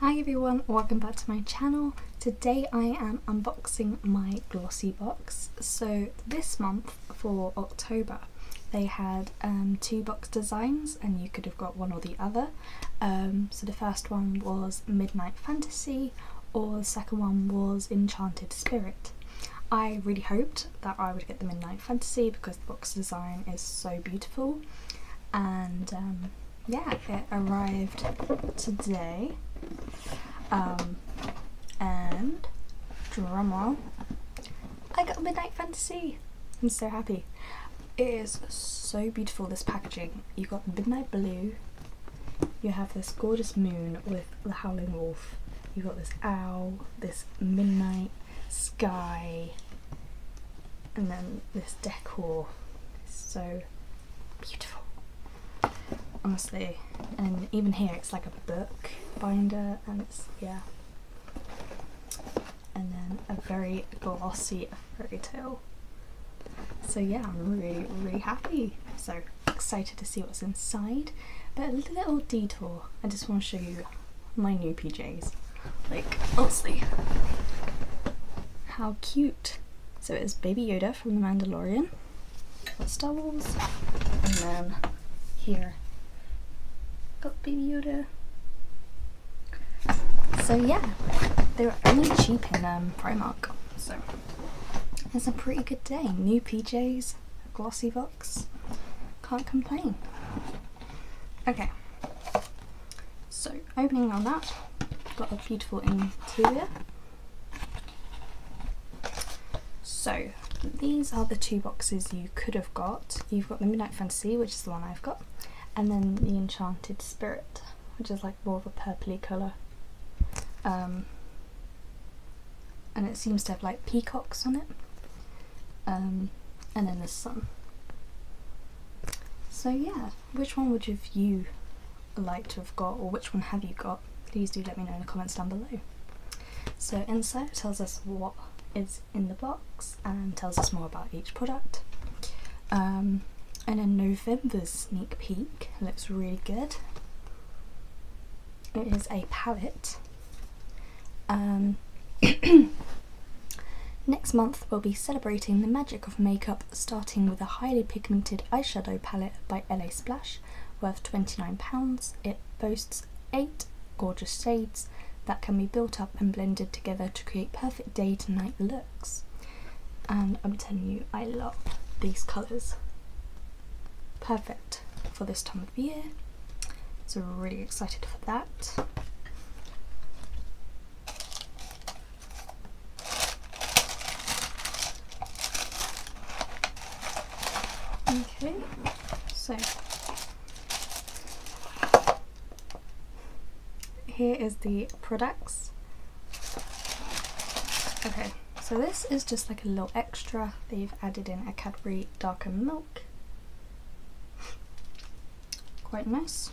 Hi everyone, welcome back to my channel. Today I am unboxing my glossy box. So this month for October they had um, two box designs and you could have got one or the other. Um, so the first one was Midnight Fantasy or the second one was Enchanted Spirit. I really hoped that I would get the Midnight Fantasy because the box design is so beautiful and um, yeah it arrived today um, and drumroll, I got Midnight Fantasy. I'm so happy. It is so beautiful this packaging. You got midnight blue. You have this gorgeous moon with the howling wolf. You got this owl, this midnight sky, and then this decor. It's so beautiful honestly. And even here it's like a book binder and it's, yeah. And then a very glossy fairy tale. So yeah, I'm really, really happy. So excited to see what's inside. But a little detour, I just want to show you my new PJs. Like, honestly, how cute. So it's Baby Yoda from The Mandalorian, Star Wars, and then here got Baby Yoda. So yeah, they were only cheap in um, Primark, so it's a pretty good day. New PJs, glossy box, can't complain. Okay, so opening on that, got a beautiful interior. So these are the two boxes you could have got. You've got the Midnight Fantasy, which is the one I've got, and then the Enchanted Spirit, which is like more of a purpley colour. Um, and it seems to have like peacocks on it. Um, and then the sun. So yeah, which one would have you like to have got or which one have you got? Please do let me know in the comments down below. So inside tells us what is in the box and tells us more about each product. Um, and a November's sneak peek. Looks really good. It is a palette. Um, next month we'll be celebrating the magic of makeup starting with a highly pigmented eyeshadow palette by LA Splash worth £29. It boasts 8 gorgeous shades that can be built up and blended together to create perfect day to night looks. And I'm telling you, I love these colours perfect for this time of year. So really excited for that. Okay, so here is the products. Okay, so this is just like a little extra. They've added in a Cadbury darker milk quite nice.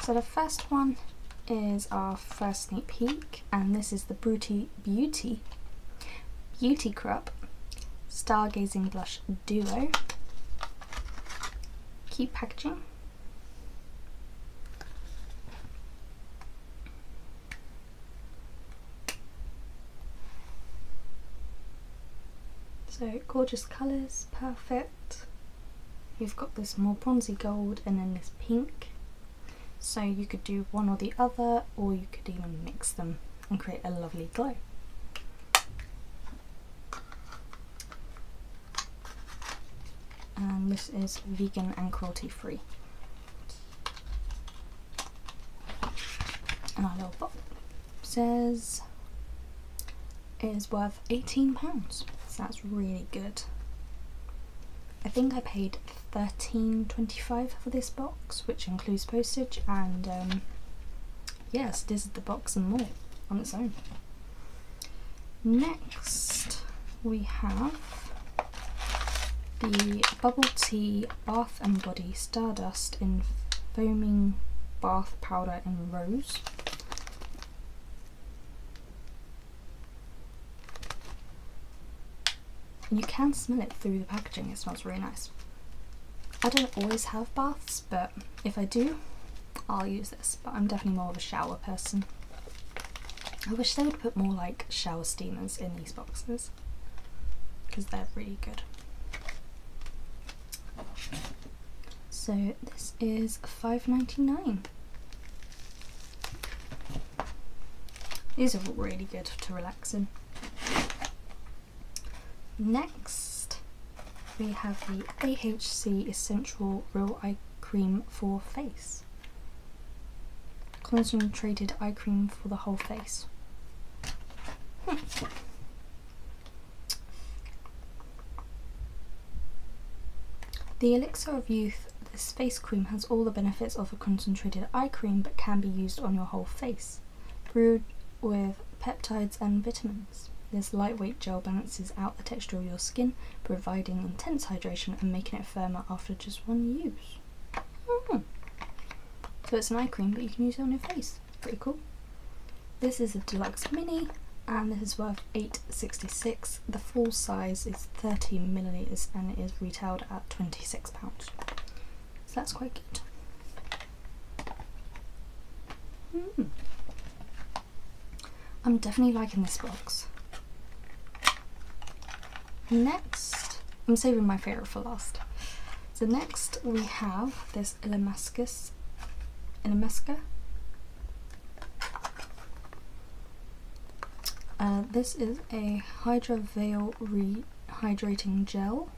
So the first one is our first sneak peek and this is the Beauty Beauty Beauty Crop Stargazing Blush Duo. Keep packaging. So gorgeous colours, perfect. You've got this more bronzy gold and then this pink. So you could do one or the other or you could even mix them and create a lovely glow. And this is vegan and cruelty free. And our little box says it is worth £18, so that's really good. I think I paid thirteen twenty-five for this box, which includes postage, and um, yes, this is the box and more on its own. Next, we have the Bubble T Bath and Body Stardust in Foaming Bath Powder in Rose. You can smell it through the packaging, it smells really nice. I don't always have baths, but if I do, I'll use this, but I'm definitely more of a shower person. I wish they would put more like shower steamers in these boxes because they're really good. So this is five ninety nine. These are really good to relax in. Next, we have the AHC Essential Real Eye Cream for Face. Concentrated eye cream for the whole face. Hmm. The Elixir of Youth, this face cream has all the benefits of a concentrated eye cream but can be used on your whole face. Brewed with peptides and vitamins. This lightweight gel balances out the texture of your skin, providing intense hydration and making it firmer after just one use. Mm. So it's an eye cream, but you can use it on your face. Pretty cool. This is a deluxe mini, and this is worth 8.66. The full size is 30 milliliters, and it is retailed at 26 pounds. So that's quite good. Mm. I'm definitely liking this box. Next, I'm saving my favourite for last. So next we have this Ilamascus, Illamasqua. Uh, this is a Hydra Veil Rehydrating Gel.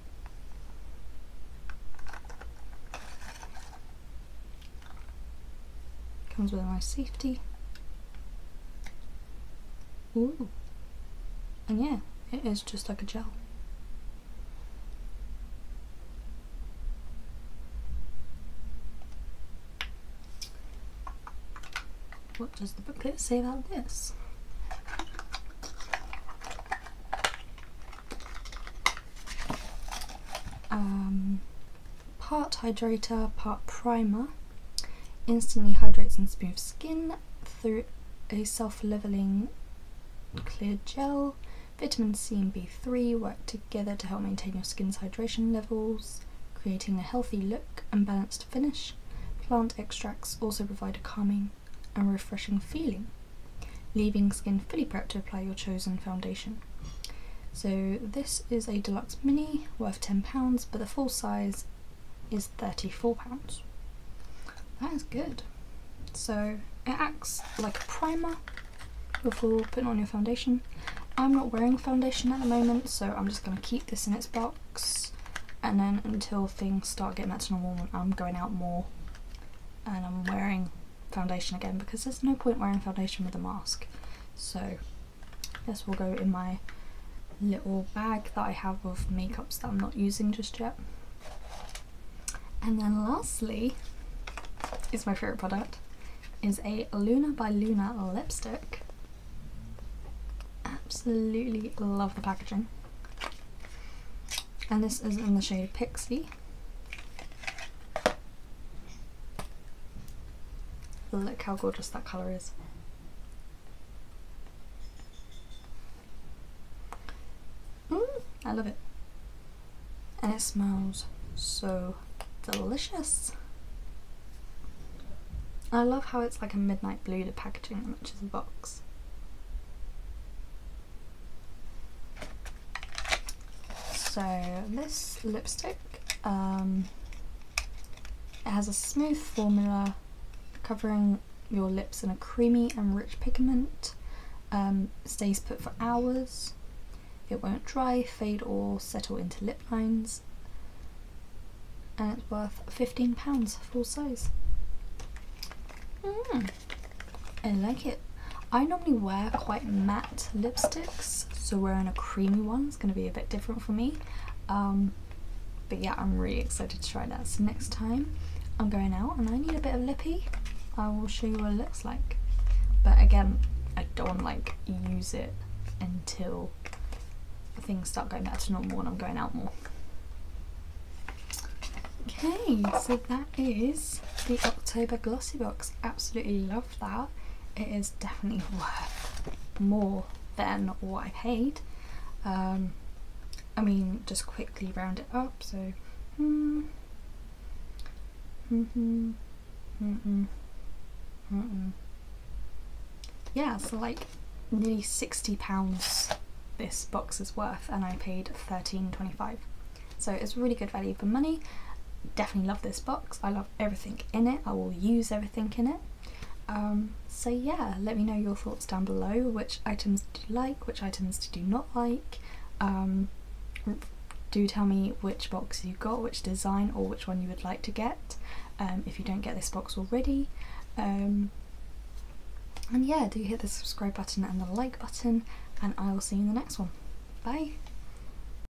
Comes with a nice safety. Ooh. And yeah, it is just like a gel. What does the booklet say about this? Um, part hydrator, part primer. Instantly hydrates and smooths skin through a self-leveling clear gel. Vitamin C and B3 work together to help maintain your skin's hydration levels, creating a healthy look and balanced finish. Plant extracts also provide a calming and refreshing feeling, leaving skin fully prepped to apply your chosen foundation. So this is a deluxe mini worth £10 but the full size is £34. That is good. So it acts like a primer before putting on your foundation. I'm not wearing foundation at the moment, so I'm just going to keep this in its box. And then until things start getting back to normal, I'm going out more and I'm wearing foundation again because there's no point wearing foundation with a mask. So this will go in my little bag that I have of makeups that I'm not using just yet. And then lastly, is my favourite product, is a Luna by Luna lipstick absolutely love the packaging. And this is in the shade Pixie. Look how gorgeous that colour is. Mm, I love it. And it smells so delicious. I love how it's like a midnight blue, the packaging matches the box. So this lipstick, um, it has a smooth formula covering your lips in a creamy and rich pigment. Um, stays put for hours. It won't dry, fade or settle into lip lines. And it's worth £15 full size. Mm, I like it. I normally wear quite matte lipsticks, so wearing a creamy one is going to be a bit different for me. Um, but yeah, I'm really excited to try that. So next time I'm going out and I need a bit of lippy, I will show you what it looks like. But again, I don't like use it until things start going back to normal and I'm going out more. Okay, so that is the October Glossy Box. Absolutely love that it is definitely worth more than what I paid. Um, I mean, just quickly round it up. So, hmm, hmm, hmm, hmm, Mm-mm. Yeah, so like nearly sixty pounds this box is worth, and I paid thirteen twenty-five. So it's really good value for money. Definitely love this box. I love everything in it. I will use everything in it. Um, so yeah, let me know your thoughts down below. Which items do you like? Which items do you not like? Um, do tell me which box you got, which design, or which one you would like to get um, if you don't get this box already. Um, and yeah, do hit the subscribe button and the like button, and I will see you in the next one. Bye!